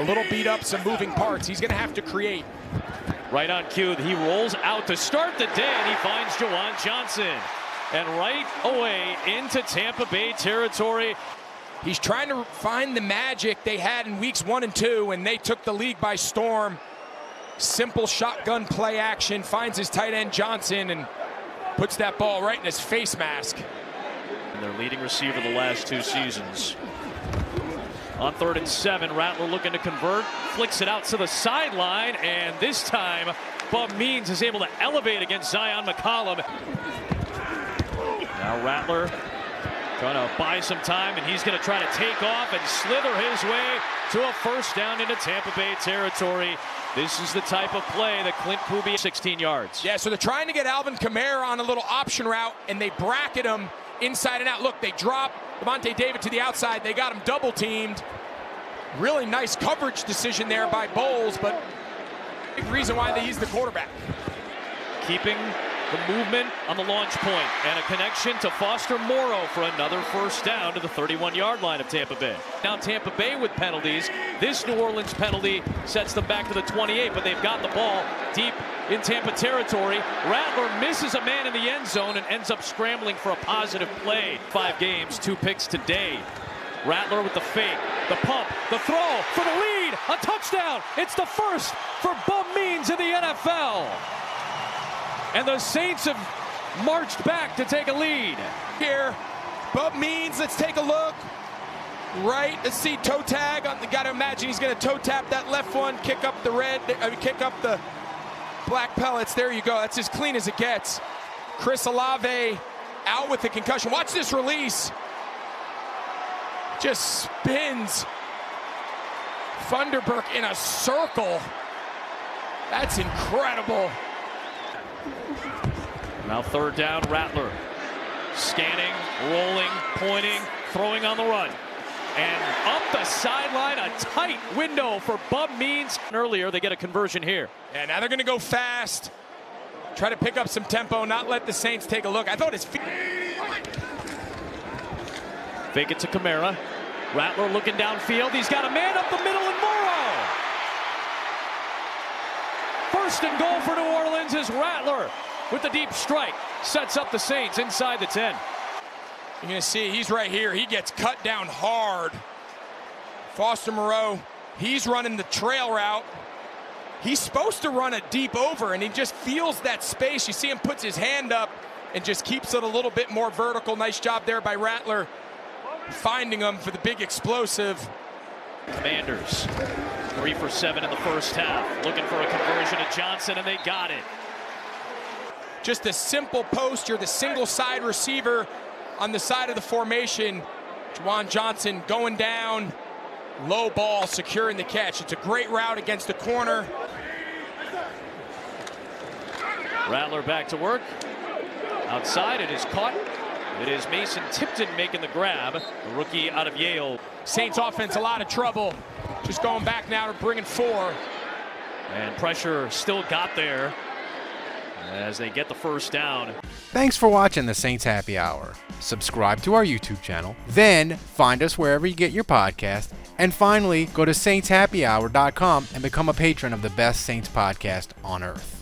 A little beat up, some moving parts. He's going to have to create. Right on cue, he rolls out to start the day, and he finds Juwan Johnson. And right away into Tampa Bay territory. He's trying to find the magic they had in weeks one and two, and they took the league by storm. Simple shotgun play action, finds his tight end Johnson, and puts that ball right in his face mask. And their leading receiver the last two seasons. On third and seven, Rattler looking to convert, flicks it out to the sideline, and this time Bub Means is able to elevate against Zion McCollum. Now Rattler trying to buy some time, and he's going to try to take off and slither his way to a first down into Tampa Bay territory. This is the type of play that Klint Kubiak 16 yards. Yeah, so they're trying to get Alvin Kamara on a little option route, and they bracket him inside and out. Look, they drop Lavonte David to the outside. They got him double teamed. Really nice coverage decision there by Bowles, but big reason why they use the quarterback. Keeping the movement on the launch point and a connection to Foster Moreau for another first down to the 31 yard line of Tampa Bay. Now Tampa Bay with penalties. This New Orleans penalty sets them back to the 28, but they've got the ball deep in Tampa territory. Rattler misses a man in the end zone and ends up scrambling for a positive play. Five games, two picks today. Rattler with the fake, the pump, the throw for the lead, a touchdown. It's the first for Bub Means in the NFL. And the Saints have marched back to take a lead. Here, Bub Means, let's take a look. Right, let's see toe tag. You got to imagine he's to toe tap that left one, kick up the red, mean, kick up the black pellets. There you go. That's as clean as it gets. Chris Olave out with the concussion. Watch this release. Just spins Funderburk in a circle. That's incredible. Now third down, Rattler. Scanning, rolling, pointing, throwing on the run. And up the sideline, a tight window for Bub Means. Earlier, they get a conversion here. And now they're going to go fast. Try to pick up some tempo, not let the Saints take a look. I thought his feet. Fake it to Kamara. Rattler looking downfield. He's got a man up the middle and Moreau. First and goal for New Orleans is Rattler with the deep strike. Sets up the Saints inside the 10. You're going to see he's right here. He gets cut down hard. Foster Moreau, he's running the trail route. He's supposed to run a deep over, and he just feels that space. You see him puts his hand up and just keeps it a little bit more vertical. Nice job there by Rattler, finding him for the big explosive. Commanders, three for seven in the first half. Looking for a conversion to Johnson, and they got it. Just a simple post. You're the single side receiver on the side of the formation. Juwan Johnson going down. Low ball, securing the catch. It's a great route against the corner. Rattler back to work. Outside, it is caught. It is Mason Tipton making the grab, the rookie out of Yale. Saints offense a lot of trouble. Just going back now to bringing four. And pressure still got there as they get the first down. Thanks for watching the Saints Happy Hour. Subscribe to our YouTube channel, then find us wherever you get your podcast, and finally go to saintshappyhour.com and become a patron of the best Saints podcast on earth.